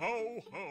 Ho, ho.